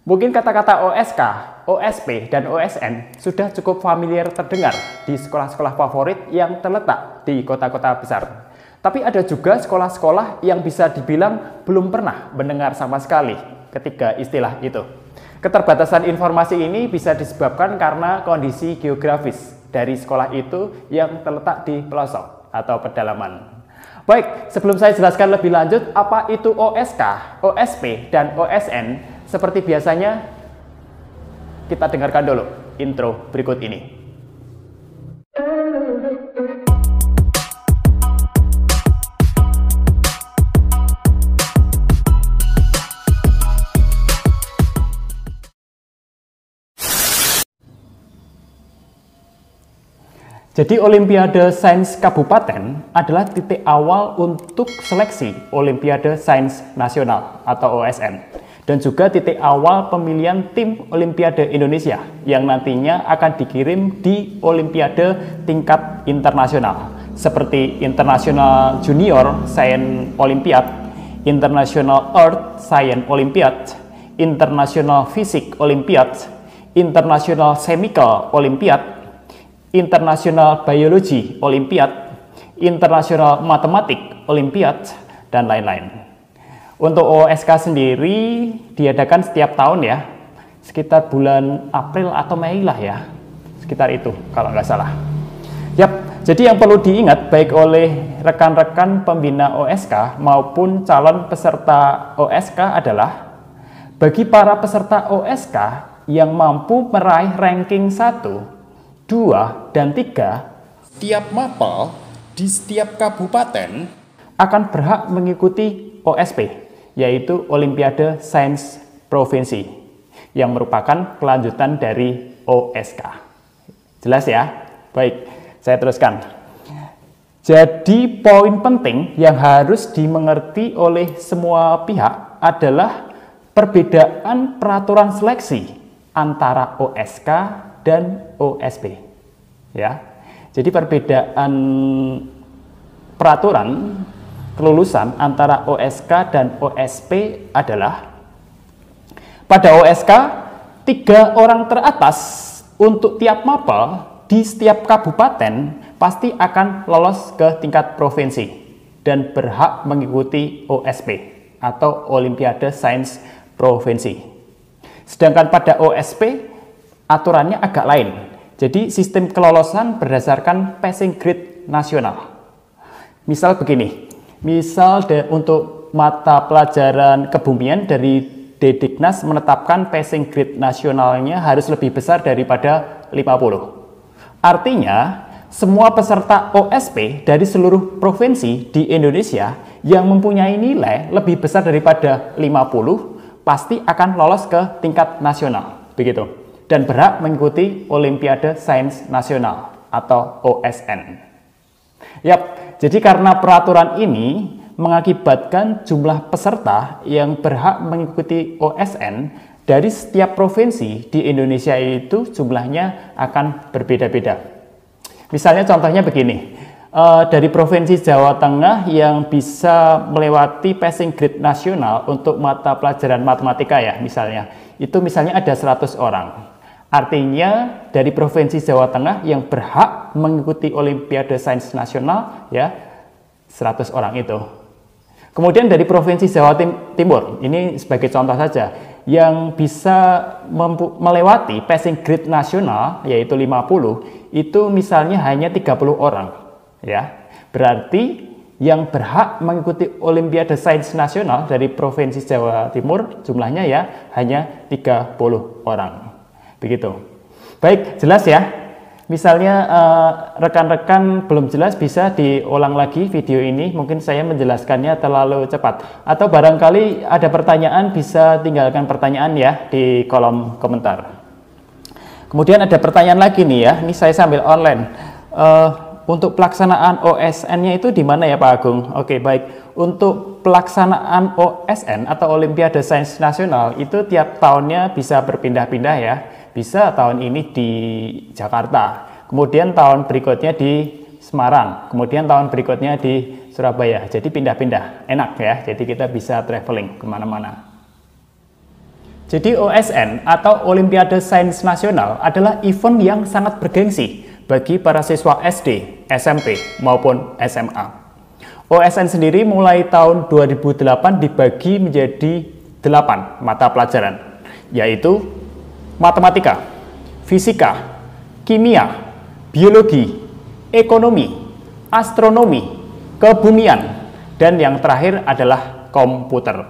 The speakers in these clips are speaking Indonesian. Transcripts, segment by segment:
Mungkin kata-kata OSK, OSP, dan OSN sudah cukup familiar terdengar di sekolah-sekolah favorit yang terletak di kota-kota besar. Tapi ada juga sekolah-sekolah yang bisa dibilang belum pernah mendengar sama sekali ketiga istilah itu. Keterbatasan informasi ini bisa disebabkan karena kondisi geografis dari sekolah itu yang terletak di pelosok atau pedalaman. Baik, sebelum saya jelaskan lebih lanjut apa itu OSK, OSP, dan OSN, seperti biasanya, kita dengarkan dulu intro berikut ini. Jadi Olimpiade Sains Kabupaten adalah titik awal untuk seleksi Olimpiade Sains Nasional atau OSN dan juga titik awal pemilihan tim Olimpiade Indonesia yang nantinya akan dikirim di Olimpiade tingkat internasional seperti International Junior Science Olympiad, International Earth Science Olympiad, International Physics Olympiad, International Chemical Olympiad, International Biology Olympiad, International Mathematics Olympiad, dan lain-lain. Untuk OSK sendiri diadakan setiap tahun ya, sekitar bulan April atau Mei lah ya, sekitar itu kalau nggak salah. Yap, jadi yang perlu diingat baik oleh rekan-rekan pembina OSK maupun calon peserta OSK adalah bagi para peserta OSK yang mampu meraih ranking 1, 2, dan 3, tiap mapel di setiap kabupaten akan berhak mengikuti OSP yaitu Olimpiade Sains Provinsi yang merupakan kelanjutan dari OSK. Jelas ya? Baik, saya teruskan. Jadi poin penting yang harus dimengerti oleh semua pihak adalah perbedaan peraturan seleksi antara OSK dan OSP. Ya. Jadi perbedaan peraturan kelulusan antara OSK dan OSP adalah pada OSK tiga orang teratas untuk tiap mapel di setiap kabupaten pasti akan lolos ke tingkat provinsi dan berhak mengikuti OSP atau Olimpiade Sains Provinsi. Sedangkan pada OSP aturannya agak lain. Jadi sistem kelolosan berdasarkan passing grade nasional. Misal begini, Misal de, untuk mata pelajaran kebumian dari Dediknas menetapkan passing grade nasionalnya harus lebih besar daripada 50. Artinya, semua peserta OSP dari seluruh provinsi di Indonesia yang mempunyai nilai lebih besar daripada 50 pasti akan lolos ke tingkat nasional, begitu. Dan berhak mengikuti Olimpiade Sains Nasional atau OSN. Yap, jadi karena peraturan ini mengakibatkan jumlah peserta yang berhak mengikuti OSN dari setiap provinsi di Indonesia itu jumlahnya akan berbeda-beda. Misalnya contohnya begini, uh, dari provinsi Jawa Tengah yang bisa melewati passing grade nasional untuk mata pelajaran matematika ya misalnya, itu misalnya ada 100 orang. Artinya dari Provinsi Jawa Tengah yang berhak mengikuti Olimpiade Sains Nasional ya 100 orang itu. Kemudian dari Provinsi Jawa Timur, ini sebagai contoh saja, yang bisa melewati passing grade nasional yaitu 50, itu misalnya hanya 30 orang. ya. Berarti yang berhak mengikuti Olimpiade Sains Nasional dari Provinsi Jawa Timur jumlahnya ya hanya 30 orang. Begitu. Baik, jelas ya. Misalnya eh, rekan-rekan uh, belum jelas bisa diulang lagi video ini. Mungkin saya menjelaskannya terlalu cepat. Atau barangkali ada pertanyaan bisa tinggalkan pertanyaan ya di kolom komentar. Kemudian ada pertanyaan lagi nih ya. Ini saya sambil online. Uh, untuk pelaksanaan OSN-nya itu di mana ya Pak Agung? Oke, baik. Untuk pelaksanaan OSN atau Olimpiade Sains Nasional itu tiap tahunnya bisa berpindah-pindah ya bisa tahun ini di Jakarta, kemudian tahun berikutnya di Semarang, kemudian tahun berikutnya di Surabaya. Jadi pindah-pindah, enak ya. Jadi kita bisa traveling ke mana-mana. Jadi OSN atau Olimpiade Sains Nasional adalah event yang sangat bergengsi bagi para siswa SD, SMP, maupun SMA. OSN sendiri mulai tahun 2008 dibagi menjadi 8 mata pelajaran, yaitu matematika, fisika, kimia, biologi, ekonomi, astronomi, kebumian, dan yang terakhir adalah komputer.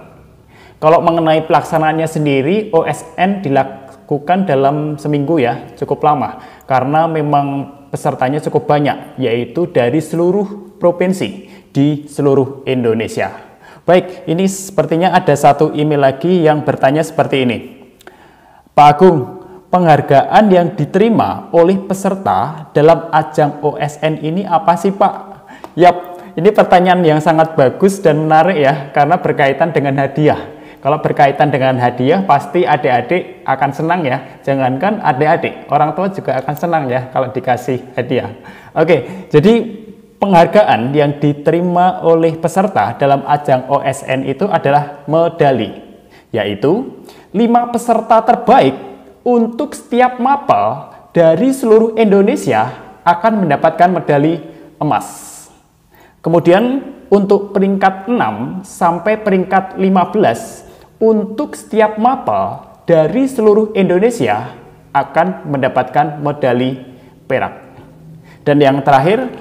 Kalau mengenai pelaksanaannya sendiri, OSN dilakukan dalam seminggu ya, cukup lama. Karena memang pesertanya cukup banyak, yaitu dari seluruh provinsi di seluruh Indonesia. Baik, ini sepertinya ada satu email lagi yang bertanya seperti ini. Pak Agung, penghargaan yang diterima oleh peserta dalam ajang OSN ini apa sih Pak? Yap, ini pertanyaan yang sangat bagus dan menarik ya, karena berkaitan dengan hadiah. Kalau berkaitan dengan hadiah, pasti adik-adik akan senang ya. Jangankan adik-adik, orang tua juga akan senang ya kalau dikasih hadiah. Oke, jadi penghargaan yang diterima oleh peserta dalam ajang OSN itu adalah medali, yaitu lima peserta terbaik untuk setiap mapel dari seluruh Indonesia akan mendapatkan medali emas. Kemudian untuk peringkat 6 sampai peringkat 15 untuk setiap mapel dari seluruh Indonesia akan mendapatkan medali perak. Dan yang terakhir,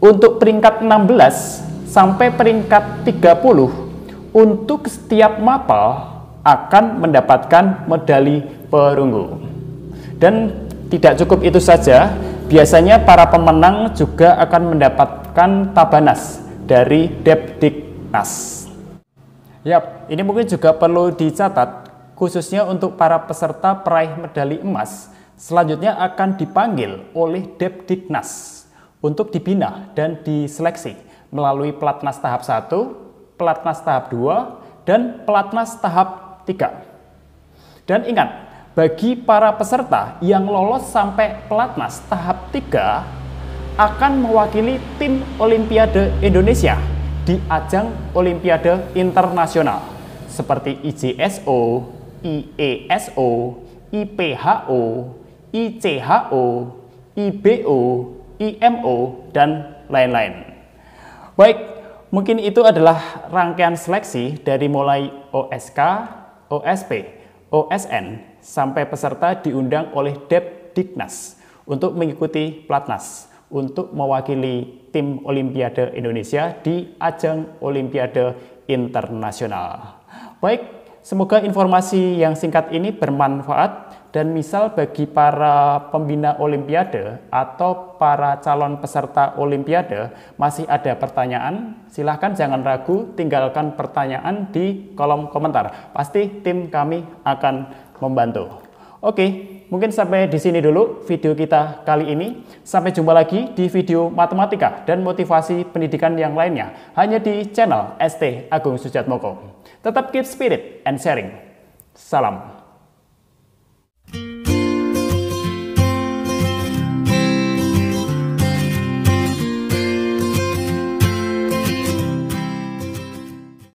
untuk peringkat 16 sampai peringkat 30, untuk setiap mapel akan mendapatkan medali perunggu. Dan tidak cukup itu saja, biasanya para pemenang juga akan mendapatkan tabanas dari Depdiknas. Yap, ini mungkin juga perlu dicatat, khususnya untuk para peserta peraih medali emas, selanjutnya akan dipanggil oleh Depdiknas untuk dibina dan diseleksi melalui pelatnas tahap 1, pelatnas tahap 2, dan pelatnas tahap 3. Dan ingat, bagi para peserta yang lolos sampai pelatnas tahap 3 akan mewakili tim Olimpiade Indonesia di ajang Olimpiade Internasional seperti IJSO, IESO, IPHO, ICHO, IBO, IMO, dan lain-lain. Baik, mungkin itu adalah rangkaian seleksi dari mulai OSK, OSP, OSN, sampai peserta diundang oleh Depdiknas untuk mengikuti Platnas untuk mewakili tim Olimpiade Indonesia di ajang Olimpiade Internasional. Baik, semoga informasi yang singkat ini bermanfaat dan misal bagi para pembina Olimpiade atau para calon peserta Olimpiade masih ada pertanyaan, silahkan jangan ragu tinggalkan pertanyaan di kolom komentar. Pasti tim kami akan membantu. Oke, mungkin sampai di sini dulu video kita kali ini. Sampai jumpa lagi di video matematika dan motivasi pendidikan yang lainnya hanya di channel ST Agung Sujatmoko. Tetap keep spirit and sharing. Salam.